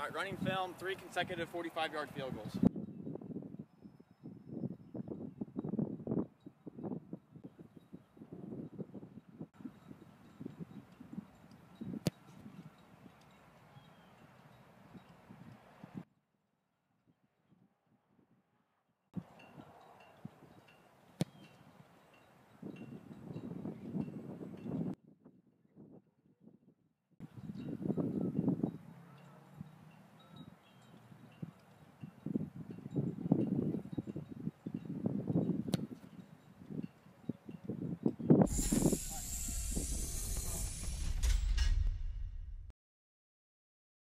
All right, running film, three consecutive 45-yard field goals.